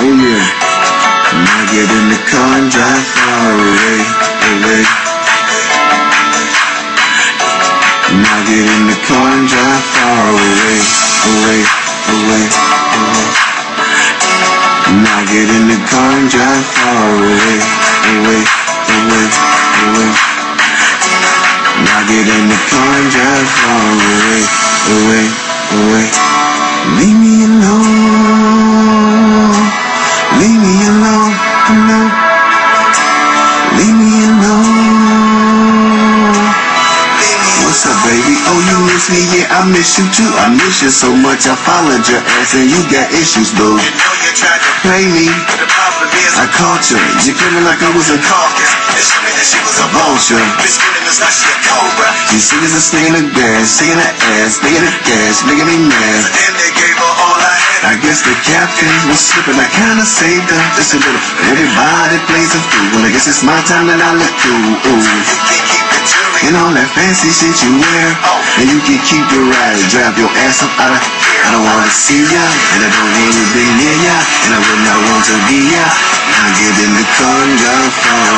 Oh yeah. Now get in the car and drive far away, away. Now get in the car and drive far away, away, away, away. Now get in the car and drive far away, away, away, away. Now get in the car and drive far away, Leave me alone, alone. Leave me alone. What's up, baby? Oh, you miss me? Yeah, I miss you too. I miss you so much. I followed your ass and you got issues, boo. You know you tried to Play me. but the problem is I caught you. You in like I was a carcass. And she mean that she was a vulture. Bitch screaming it's like she a cobra. You there's a snake in the grass, shaking her ass, making it gas, making me mad. Guess the captain was slipping. I kinda saved her just a little. Everybody plays a fool. I guess it's my time that I look cool. Ooh. And all that fancy shit you wear. And you can keep your ride, drive your ass up out of I don't wanna see ya, and I don't wanna be near ya, and I would not want to be ya. Now get in the car far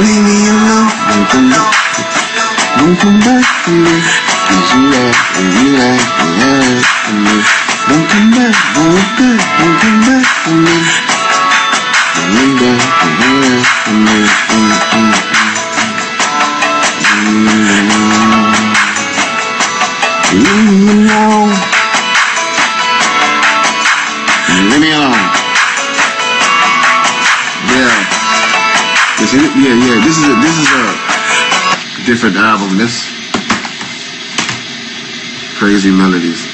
Leave me alone. Don't come back. Don't come back to me. Cause you like, and you like, and you like to me. Don't come back, don't look back, don't come back to me. Don't look back, don't look back to me. Is, yeah, yeah. This is a, this is a different album. This crazy melodies.